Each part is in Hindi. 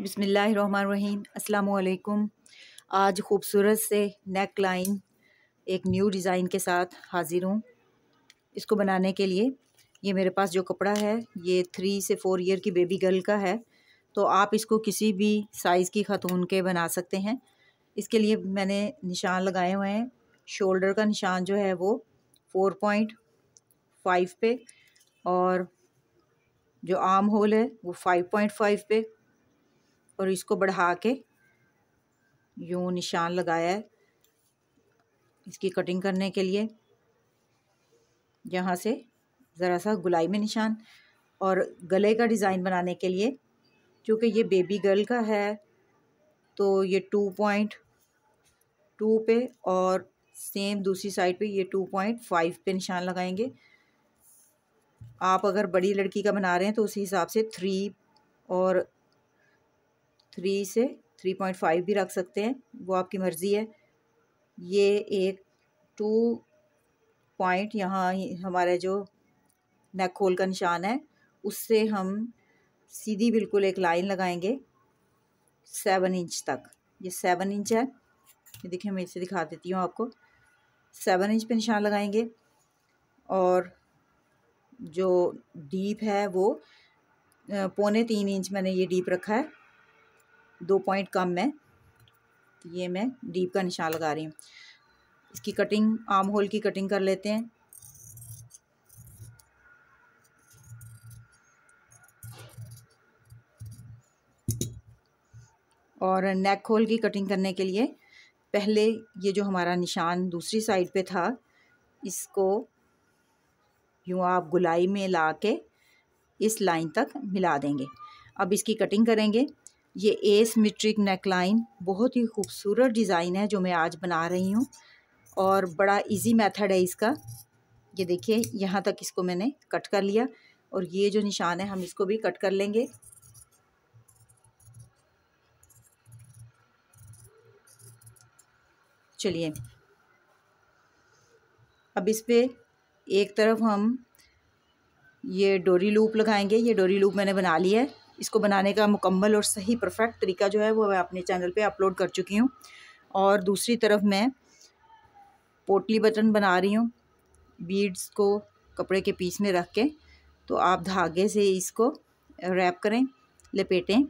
बिसमीम अल्लाम आज ख़ूबसूरत से नेक लाइन एक न्यू डिज़ाइन के साथ हाज़िर हूँ। इसको बनाने के लिए ये मेरे पास जो कपड़ा है, ये थ्री से फ़ोर ईयर की बेबी गर्ल का है। तो आप इसको किसी भी साइज़ की ख़तून के बना सकते हैं। इसके लिए मैंने निशान लगाए हुए हैं। शोल्डर का निशान जो है वो फ़ोर पॉइंट फाइव पे और जो आर्म होल है वो फाइव पॉइंट फाइव पे और इसको बढ़ा के यूँ निशान लगाया है इसकी कटिंग करने के लिए। यहाँ से ज़रा सा गुलाई में निशान और गले का डिज़ाइन बनाने के लिए, क्योंकि ये बेबी गर्ल का है तो ये टू पॉइंट टू पे और सेम दूसरी साइड पे ये टू पॉइंट फाइव पे निशान लगाएँगे। आप अगर बड़ी लड़की का बना रहे हैं तो उसी हिसाब से थ्री और थ्री से थ्री पॉइंट फाइव भी रख सकते हैं, वो आपकी मर्ज़ी है। ये एक टू पॉइंट यहाँ हमारे जो नेक होल का निशान है, उससे हम सीधी बिल्कुल एक लाइन लगाएँगे सेवन इंच तक। ये सेवन इंच है। ये देखिए, मैं इसे दिखा देती हूँ आपको। सेवन इंच पे निशान लगाएँगे और जो डीप है वो पौने तीन इंच मैंने ये डीप रखा है। दो पॉइंट कम है। ये मैं डीप का निशान लगा रही हूँ। इसकी कटिंग आम होल की कटिंग कर लेते हैं। और नेक होल की कटिंग करने के लिए पहले ये जो हमारा निशान दूसरी साइड पे था, इसको यूँ आप गुलाई में ला के इस लाइन तक मिला देंगे। अब इसकी कटिंग करेंगे। ये एसमेट्रिक नेकलाइन बहुत ही खूबसूरत डिज़ाइन है जो मैं आज बना रही हूँ और बड़ा इजी मेथड है इसका। ये देखिए, यहाँ तक इसको मैंने कट कर लिया और ये जो निशान है, हम इसको भी कट कर लेंगे। चलिए, अब इस पर एक तरफ़ हम ये डोरी लूप लगाएँगे। ये डोरी लूप मैंने बना लिया है। इसको बनाने का मुकम्मल और सही, परफेक्ट तरीका जो है वो मैं अपने चैनल पे अपलोड कर चुकी हूँ। और दूसरी तरफ़ मैं पोटली बटन बना रही हूँ, बीड्स को कपड़े के पीस में रख के। तो आप धागे से इसको रैप करें, लपेटें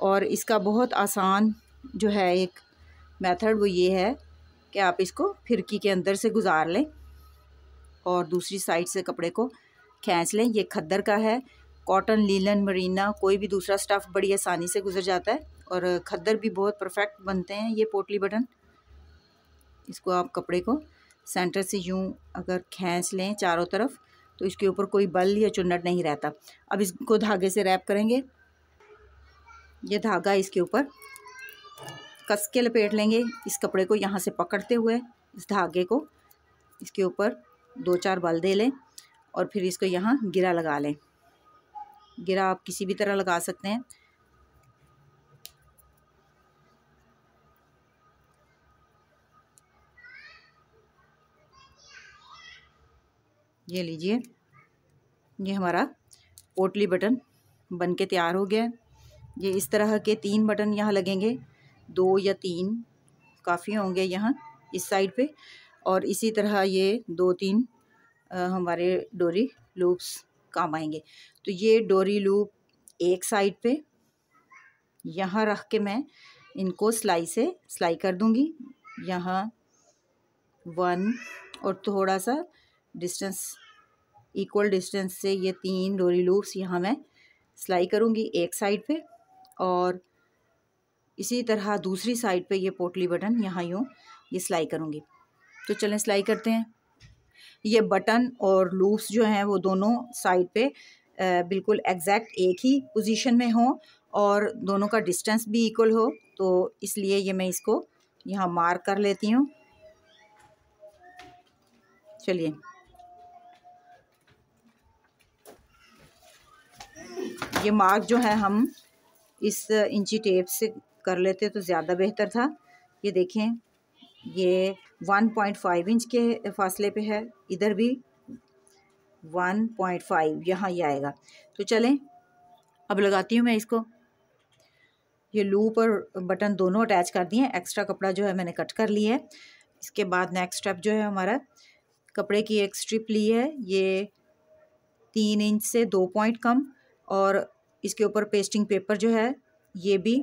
और इसका बहुत आसान जो है एक मेथड वो ये है कि आप इसको फिरकी के अंदर से गुज़ार लें और दूसरी साइड से कपड़े को खींच लें। ये खद्दर का है कॉटन लीलन मरीना कोई भी दूसरा स्टफ़ बड़ी आसानी से गुजर जाता है और खद्दर भी बहुत परफेक्ट बनते हैं ये पोटली बटन। इसको आप कपड़े को सेंटर से यूँ अगर खींच लें चारों तरफ़ तो इसके ऊपर कोई बल या चुन्नट नहीं रहता। अब इसको धागे से रैप करेंगे। ये धागा इसके ऊपर कस के लपेट लेंगे। इस कपड़े को यहाँ से पकड़ते हुए इस धागे को इसके ऊपर दो चार बल दे लें और फिर इसको यहाँ गिरा लगा लें। गिरा आप किसी भी तरह लगा सकते हैं। ये लीजिए ये हमारा पोटली बटन बन के तैयार हो गया है। ये इस तरह के तीन बटन यहाँ लगेंगे दो या तीन काफ़ी होंगे यहाँ इस साइड पे। और इसी तरह ये दो तीन आ, हमारे डोरी लूप्स काम आएँगे। तो ये डोरी लूप एक साइड पे, यहाँ रख के मैं इनको सिलाई से सिलाई कर दूँगी। यहाँ वन और थोड़ा सा डिस्टेंस, इक्वल डिस्टेंस से ये तीन डोरी लूप्स यहाँ मैं सिलाई करूँगी एक साइड पे और इसी तरह दूसरी साइड पे ये पोटली बटन यहाँ यूँ ये सिलाई करूँगी। तो चलें सिलाई करते हैं। ये बटन और लूप्स जो हैं वो दोनों साइड पे बिल्कुल एग्जैक्ट एक ही पोजीशन में हो और दोनों का डिस्टेंस भी इक्वल हो। तो इसलिए ये मैं इसको यहाँ मार्क कर लेती हूँ। चलिए। ये मार्क जो है हम इस इंची टेप से कर लेते तो ज़्यादा बेहतर था। ये देखें, ये वन पॉइंट फाइव इंच के फासले पे है, इधर भी वन पॉइंट फाइव, यहाँ ये आएगा। तो चलें, अब लगाती हूँ मैं इसको। ये लूप और बटन दोनों अटैच कर दिए, एक्स्ट्रा कपड़ा जो है मैंने कट कर लिया है। इसके बाद नेक्स्ट स्टेप जो है हमारा, कपड़े की एक स्ट्रिप ली है, ये तीन इंच से दो पॉइंट कम, और इसके ऊपर पेस्टिंग पेपर जो है, ये भी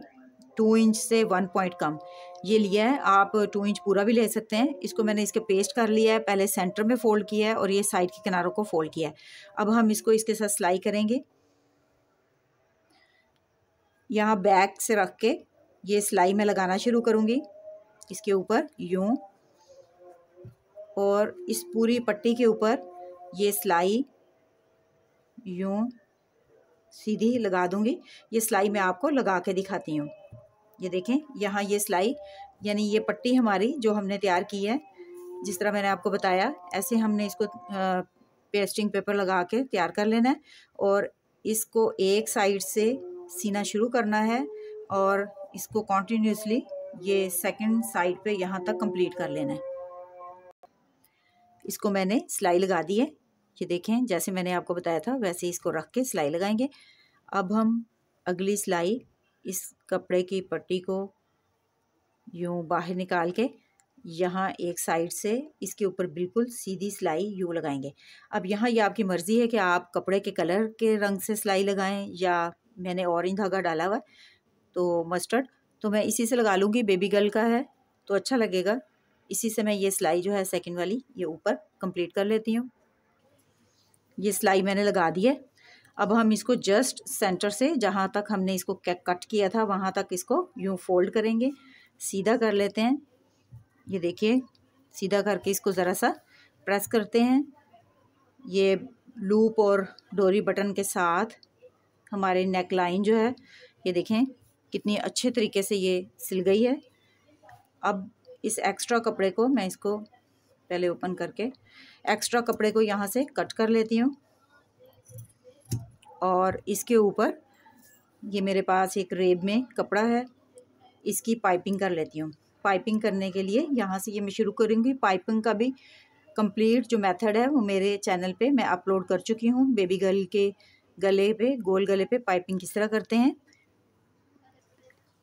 टू इंच से वन पॉइंट कम। ये लिया है, आप टू इंच पूरा भी ले सकते हैं। इसको मैंने इसके पेस्ट कर लिया है, पहले सेंटर में फ़ोल्ड किया है और ये साइड के किनारों को फोल्ड किया है। अब हम इसको इसके साथ सिलाई करेंगे। यहाँ बैक से रख के ये सिलाई मैं लगाना शुरू करूँगी। इसके ऊपर यूँ और इस पूरी पट्टी के ऊपर ये सिलाई यूँ सीधी लगा दूँगी। ये सिलाई मैं आपको लगा के दिखाती हूँ। ये देखें, यहाँ ये सिलाई यानी ये पट्टी हमारी जो हमने तैयार की है, जिस तरह मैंने आपको बताया, ऐसे हमने इसको पेस्टिंग पेपर लगा के तैयार कर लेना है और इसको एक साइड से सीना शुरू करना है और इसको कॉन्टीन्यूसली ये सेकंड साइड पे यहाँ तक कंप्लीट कर लेना है। इसको मैंने सिलाई लगा दी है। ये देखें, जैसे मैंने आपको बताया था, वैसे इसको रख के सिलाई लगाएँगे। अब हम अगली सिलाई इस कपड़े की पट्टी को यूँ बाहर निकाल के यहाँ एक साइड से इसके ऊपर बिल्कुल सीधी सिलाई यूँ लगाएँगे। अब यहाँ ये आपकी मर्ज़ी है कि आप कपड़े के कलर के रंग से सिलाई लगाएँ या मैंने ऑरेंज धागा डाला हुआ तो मस्टर्ड तो मैं इसी से लगा लूँगी। बेबी गर्ल का है तो अच्छा लगेगा। इसी से मैं ये सिलाई जो है सेकंड वाली, ये ऊपर कंप्लीट कर लेती हूँ। ये सिलाई मैंने लगा दी है। अब हम इसको जस्ट सेंटर से, जहाँ तक हमने इसको कट किया था, वहाँ तक इसको यूँ फोल्ड करेंगे। सीधा कर लेते हैं। ये देखिए, सीधा करके इसको ज़रा सा प्रेस करते हैं। ये लूप और डोरी बटन के साथ हमारे नेक लाइन जो है, ये देखें, कितनी अच्छे तरीके से ये सिल गई है। अब इस एक्स्ट्रा कपड़े को मैं इसको पहले ओपन करके एक्स्ट्रा कपड़े को यहाँ से कट कर लेती हूँ। और इसके ऊपर, ये मेरे पास एक रेब में कपड़ा है, इसकी पाइपिंग कर लेती हूँ। पाइपिंग करने के लिए यहाँ से ये मैं शुरू करूँगी। पाइपिंग का भी कंप्लीट जो मेथड है वो मेरे चैनल पे मैं अपलोड कर चुकी हूँ। बेबी गर्ल के गले पे, गोल गले पे पाइपिंग किस तरह करते हैं।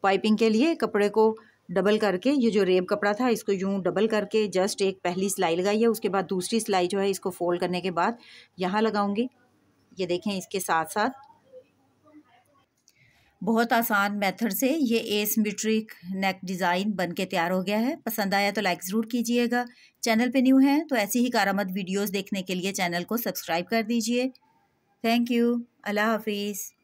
पाइपिंग के लिए कपड़े को डबल करके, ये जो रेब कपड़ा था इसको यूँ डबल करके जस्ट एक पहली सिलाई लगाई है, उसके बाद दूसरी सिलाई जो है इसको फोल्ड करने के बाद यहाँ लगाऊँगी। ये देखें इसके साथ साथ बहुत आसान मेथड से ये एसमेट्रिक नेक डिज़ाइन बन के तैयार हो गया है। पसंद आया तो लाइक ज़रूर कीजिएगा। चैनल पे न्यू हैं तो ऐसी ही कारामद वीडियोस देखने के लिए चैनल को सब्सक्राइब कर दीजिए। थैंक यू अल्लाह हाफिज़।